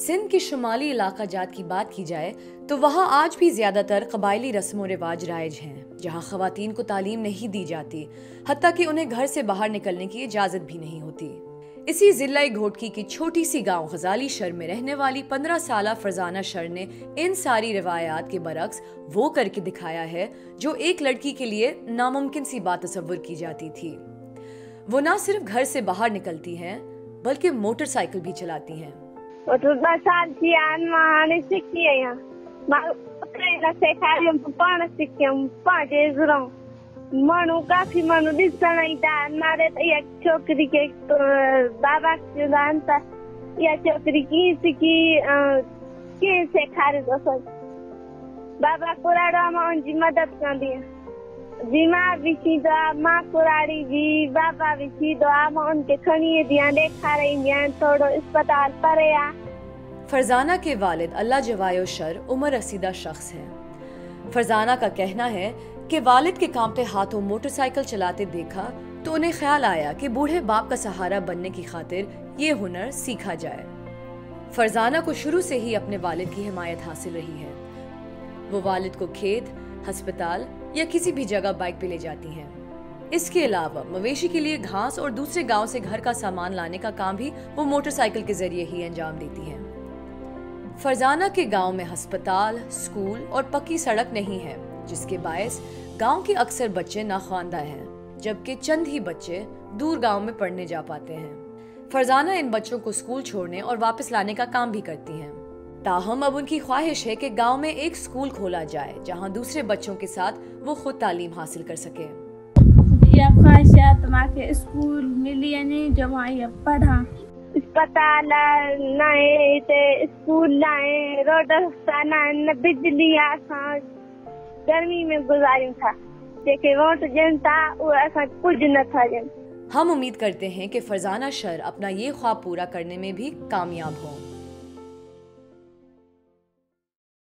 सिंध के शुमाली इलाका जात की बात की जाए तो वहाँ आज भी ज़्यादातर कबायली रस्म रिवाज राइज हैं, जहाँ खातन को तालीम नहीं दी जाती हती कि उन्हें घर से बाहर निकलने की इजाज़त भी नहीं होती। इसी जिला घोटकी की छोटी सी गाँव गजाली शर में रहने वाली पंद्रह साल फरजाना शर ने इन सारी रिवायात के बरक्स वो करके दिखाया है, जो एक लड़की के लिए नामुमकिन सी बात तस्वुर की जाती थी। वो न सिर्फ़ घर से बाहर निकलती हैं, बल्कि मोटरसाइकिल भी चलाती हैं। मनु काफी मनु ॾिसण ईंदा मारे त इहा छोकिरी खे बाबा चवंदा आहिनि त इहा छोकिरी कीअं सिखी कीअं सेखारियो अथसि बाबा कुराड़ा मां उनजी मदद कंदी आहियां माँ कुराड़ी जी बाबा खणी ईंदी आहियाँ ॾेखारींदी आहियाँ थोरो अस्पताल परे आहे फरजाना के वालिद, अल्लाह जवायो शर, उमर रसीदा शख्स हैं। फरजाना का कहना है कि वालिद के कांपते हाथों मोटरसाइकिल चलाते देखा तो उन्हें ख्याल आया कि बूढ़े बाप का सहारा बनने की खातिर ये हुनर सीखा जाए। फरजाना को शुरू से ही अपने वालिद की हिमायत हासिल रही है। वो वालिद को खेत अस्पताल या किसी भी जगह बाइक पे ले जाती हैं। इसके अलावा मवेशी के लिए घास और दूसरे गाँव से घर का सामान लाने का काम भी वो मोटरसाइकिल के ज़रिए ही अंजाम देती हैं। फरजाना के गाँव में अस्पताल, स्कूल और पक्की सड़क नहीं है, जिसके बायस गाँव के अक्सर बच्चे नाख्वानदा हैं, जबकि चंद ही बच्चे दूर गाँव में पढ़ने जा पाते हैं। फरजाना इन बच्चों को स्कूल छोड़ने और वापस लाने का काम भी करती हैं। ताहम अब उनकी ख्वाहिश है कि गाँव में एक स्कूल खोला जाए जहाँ दूसरे बच्चों के साथ वो खुद तालीम हासिल कर सके। ख्वाहिश है स्कूल मिली नहीं जो वहाँ पढ़ा? अस्पताल नए स्कूल नए रोड न बिजली गर्मी में गुजारियूं था। जेके वोट ॾियनि था उहे असां कुझु नथा ॾियनि हम उम्मीद करते हैं कि फरजाना शर अपना ये ख्वाब पूरा करने में भी कामयाब हों।